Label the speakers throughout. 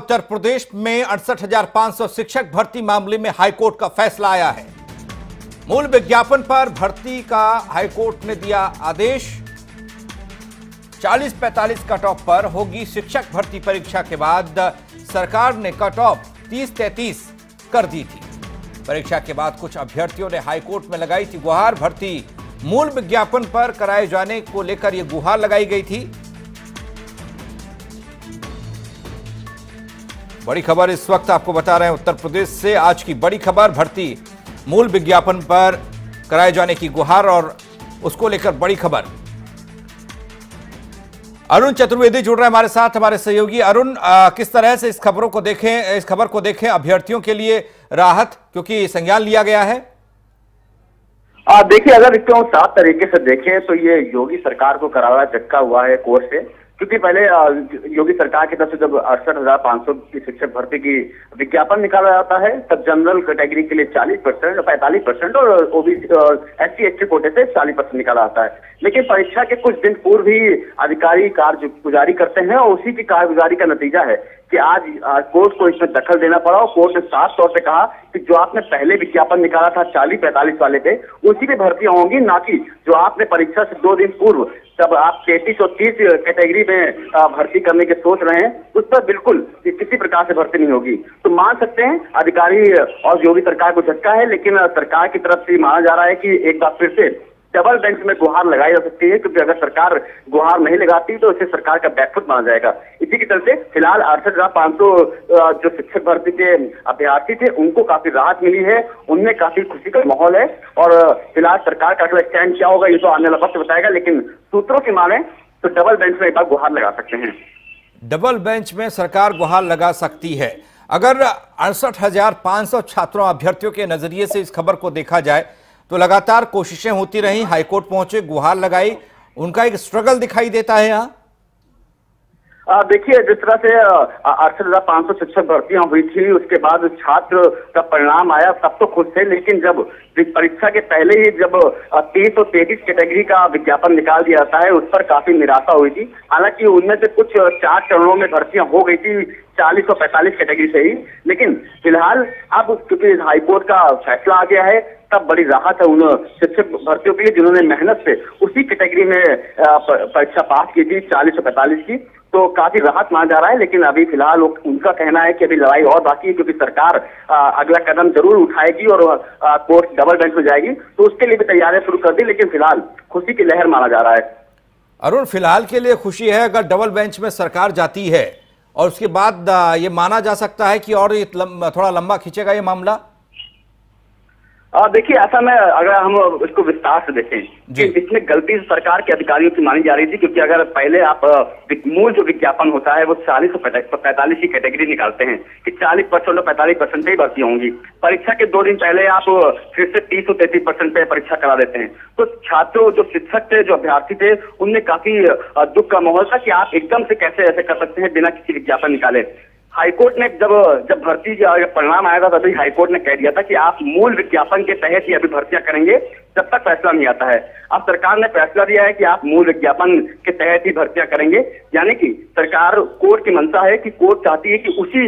Speaker 1: उत्तर प्रदेश में अड़सठ शिक्षक भर्ती मामले में हाईकोर्ट का फैसला आया है। मूल विज्ञापन पर भर्ती का हाईकोर्ट ने दिया आदेश। 40-45 कट ऑफ़ पर होगी शिक्षक भर्ती परीक्षा के बाद। सरकार ने कट ऑफ़ 30-33 कर दी थी। परीक्षा के बाद कुछ अभ्यर्थियों ने हाईकोर्ट में लगाई थी गुहार भर्ती। मूल विज्ञापन पर कराए जाने को लेकर यह गुहार लगाई गई थी। बड़ी खबर इस वक्त आपको बता रहे हैं, उत्तर प्रदेश से आज की बड़ी खबर, भर्ती। मूल विज्ञापन पर कराए जाने की गुहार और उसको लेकर बड़ी खबर। अरुण चतुर्वेदी जुड़ रहे हैं हमारे साथ, हमारे सहयोगी अरुण किस तरह से इस खबरों को देखें, इस खबर को देखें अभ्यर्थियों के लिए राहत, क्योंकि संज्ञान लिया गया है।
Speaker 2: देखिए, अगर इसको साफ़ तरीके से देखें तो ये योगी सरकार को करारा झटका हुआ है कोर्ट से। क्योंकि पहले योगी सरकार की तरफ़ से जब अड़सठ हज़ार पाँच सौ की शिक्षक भर्ती की विज्ञापन निकाला जाता है, तब जनरल कैटेगरी के लिए चालीस परसेंट, पैंतालीस परसेंट और OBC S C S T कोटे से चालीस परसेंट निकाला जाता है। लेकिन परीक्षा के कुछ दिन पूर्व ही अधिकारी गुजारी करते हैं और उसी की कारगुजारी का नतीजा है कि आज कोर्ट को इसमें दखल देना पड़ा और कोर्ट ने साफ़ तौर से कहा कि जो आपने पहले विज्ञापन निकाला था चालीस पैंतालीस वाले पे, उसी पे भर्ती होंगी, ना कि जो आपने परीक्षा से दो दिन पूर्व जब आप तैतीस और तीस कैटेगरी में भर्ती करने के सोच रहे हैं, उस पर बिल्कुल किसी प्रकार से भर्ती नहीं होगी। तो मान सकते हैं, अधिकारी और योगी सरकार को झटका है, लेकिन सरकार की तरफ़ से माना जा रहा है कि एक बार फिर से डबल बेंच में गुहार लगाई जा सकती है, क्योंकि अगर सरकार गुहार नहीं लगाती तो इसे सरकार का बैकफुट माना जाएगा। इसी के चलते फ़िलहाल अड़सठ हज़ार पाँच सौ जो शिक्षक भर्ती के अभ्यर्थी थे, उनको काफ़ी राहत मिली है। उनमें काफ़ी खुशी का माहौल है और फ़िलहाल सरकार का अगला स्टैंड क्या होगा, ये तो आने वाला वक्त बताएगा, लेकिन सूत्रों की माने तो डबल बेंच में एक बार गुहार लगा सकते हैं।
Speaker 1: डबल बेंच में सरकार गुहार लगा सकती है। अगर अड़सठ हज़ार पाँच सौ छात्रों अभ्यर्थियों के नज़रिए से इस खबर को देखा जाए तो लगातार कोशिशें होती रही, हाईकोर्ट पहुँचे, गुहार लगाई, उनका एक स्ट्रगल दिखाई देता है यहाँ।
Speaker 2: देखिए, जिस तरह से अड़सठ हज़ार पाँच सौ शिक्षक भर्तियाँ हुई थी, उसके बाद छात्र का परिणाम आया सब तो खुश थे, लेकिन जब परीक्षा के पहले ही जब तीस और तैतीस कैटेगरी का विज्ञापन निकाल दिया जाता है, उस पर काफ़ी निराशा हुई थी। हालाँकि उनमें से कुछ चार चरणों में भर्तियाँ हो गई थी, चालीस और पैंतालीस कैटेगरी से ही। लेकिन, फ़िलहाल, अब क्योंकि हाईकोर्ट का फैसला आ गया है तब बड़ी राहत है उन शिक्षक भर्तियों के लिए जिन्होंने मेहनत से उसी कैटेगरी में परीक्षा पास की थी, चालीस और पैंतालीस की। तो काफ़ी राहत माना जा रहा है, लेकिन अभी फ़िलहाल उनका कहना है कि अभी लड़ाई और बाकी है, क्योंकि सरकार अगला कदम ज़रूर उठाएगी और कोर्ट डबल बेंच में जाएगी। तो उसके लिए भी तैयारियाँ शुरू कर दी, लेकिन फ़िलहाल खुशी की लहर माना जा रहा है।
Speaker 1: अरुण, फ़िलहाल के लिए खुशी है अगर डबल बेंच में सरकार जाती है, और उसके बाद ये माना जा सकता है कि और ये थोड़ा लंबा खींचेगा ये मामला?
Speaker 2: देखिए ऐसा में अगर हम इसको विस्तार से देखें कि इसमें गलती सरकार के अधिकारियों की मानी जा रही थी क्योंकि अगर पहले आप मूल जो विज्ञापन होता है वो चालीस से पैंतालीस की कैटेगरी निकालते हैं कि चालीस परसेंट और पैंतालीस परसेंट ही भर्ती होंगी। परीक्षा के दो दिन पहले आप फिर से तीस और तैतीस परसेंट पे परीक्षा करा देते हैं। तो छात्रों जो शिक्षक थे जो अभ्यर्थी थे उनमें काफ़ी दुख का माहौल था कि आप एकदम से कैसे ऐसे कर सकते हैं बिना किसी विज्ञापन निकाले। हाईकोर्ट ने जब जब भर्ती परिणाम आया था, तभी हाईकोर्ट ने कह दिया था कि आप मूल विज्ञापन के तहत ही अभी भर्तियाँ करेंगे, जब तक फैसला नहीं आता है। अब सरकार ने फैसला दिया है कि आप मूल विज्ञापन के तहत ही भर्तियाँ करेंगे। यानी कि सरकार कोर्ट की मंशा है कि कोर्ट चाहती है कि उसी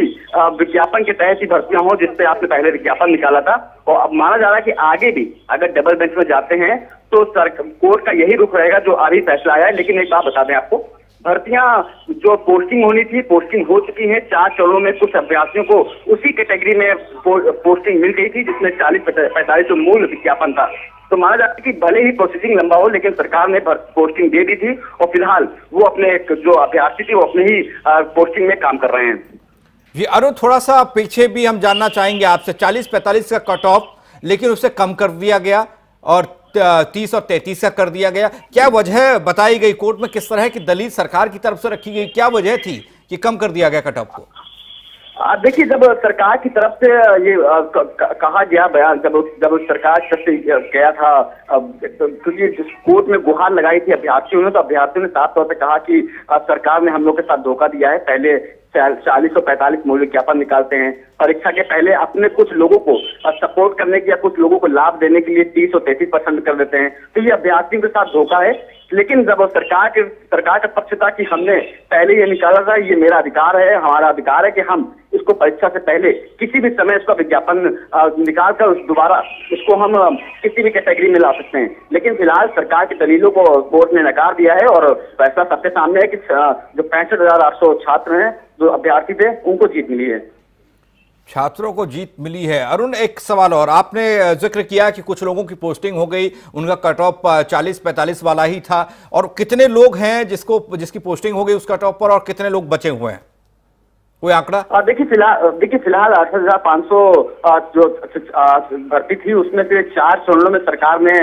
Speaker 2: विज्ञापन के तहत ही भर्तियाँ हो जिससे आपने पहले विज्ञापन निकाला था। और अब माना जा रहा है कि आगे भी अगर डबल बेंच में जाते हैं तो कोर्ट का यही रुख रहेगा जो अभी फैसला आया है। लेकिन एक बात बता दें आपको भर्तियाँ, जो पोस्टिंग होनी थी पोस्टिंग हो चुकी है। चार चरणों में कुछ अभ्यर्थियों को उसी कैटेगरी में पोस्टिंग मिल गई थी, जिसमें चालीस, पैंतालीस मूल विज्ञापन था। तो माना जाता है कि भले ही प्रोसेसिंग लंबा हो, लेकिन सरकार ने पोस्टिंग दे दी थी और फ़िलहाल वो अपने जो अभ्यर्थी थी, वो अपने ही पोस्टिंग में काम कर रहे हैं।
Speaker 1: जी अरुण, थोड़ा सा पीछे भी हम जानना चाहेंगे आपसे। 40-45 का कट ऑफ़ लेकिन उसे कम कर दिया गया और तीस और तैतीस का कर दिया गया। क्या वजह बताई गई कोर्ट में किस तरह की दलील सरकार की तरफ़ से रखी गई? क्या वजह थी कि कम कर दिया गया कट को?
Speaker 2: देखिए, जब सरकार की तरफ़ से ये कहा गया बयान, जब जब सरकार की तरफ़ से गया था क्योंकि तो कोर्ट में गुहार लगाई थी अभ्यर्थियों ने तो अभ्यर्थियों ने साफ़ तौर से कहा कि सरकार ने हम लोग के साथ धोखा दिया है। पहले चालीस और पैंतालीस मूल विज्ञापन निकालते हैं। परीक्षा के पहले अपने कुछ लोगों को सपोर्ट करने के या कुछ लोगों को लाभ देने के लिए तीस और तैतीस परसेंट कर देते हैं। तो ये अभ्यर्थियों के साथ धोखा है। लेकिन जब सरकार के, सरकार का पक्ष था कि हमने पहले ये निकाला था, ये मेरा अधिकार है, हमारा अधिकार है कि हम इसको परीक्षा से पहले किसी भी समय इसका विज्ञापन निकाल कर दोबारा इसको हम किसी भी कैटेगरी में ला सकते हैं। लेकिन फ़िलहाल सरकार की दलीलों को कोर्ट ने नकार दिया है और फैसला सबके सामने है कि जो पैंसठ हज़ार आठ सौ छात्र हैं जो अभ्यर्थी थे, उनको जीत मिली है।
Speaker 1: छात्रों को जीत मिली है। अरुण, एक सवाल और। आपने ज़िक्र किया कि कुछ लोगों की पोस्टिंग हो गई, उनका कट ऑफ़ चालीस पैंतालीस वाला ही था। और कितने लोग हैं जिसको, जिसकी पोस्टिंग हो गई उस कट ऑफ़ पर, और कितने लोग बचे हुए हैं? कोई आंकड़ा?
Speaker 2: देखिए फ़िलहाल देखिए फ़िलहाल आठ हज़ार पाँच सौ जो भर्ती थी उसमें से चार चरणों में सरकार ने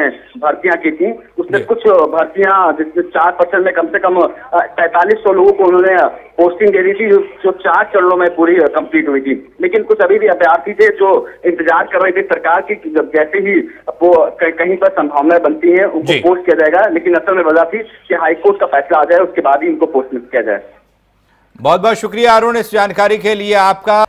Speaker 2: भर्तियाँ की थी। उसमें कुछ भर्तियाँ जिसमें चार परसेंट में कम से कम पैंतालीस सौ लोगों को उन्होंने पोस्टिंग दे दी थी जो चार चरणों में पूरी कंप्लीट हुई थी। लेकिन कुछ अभी भी अभ्यर्थी थे जो इंतज़ार कर रहे थे सरकार की जैसे ही वो कहीं पर संभावनाएँ बनती है उनको पोस्ट किया जाएगा। लेकिन असल में वजह थी कि हाईकोर्ट का फैसला आ जाए उसके बाद ही उनको पोस्ट किया जाए।
Speaker 1: बहुत बहुत शुक्रिया अरुण इस जानकारी के लिए आपका।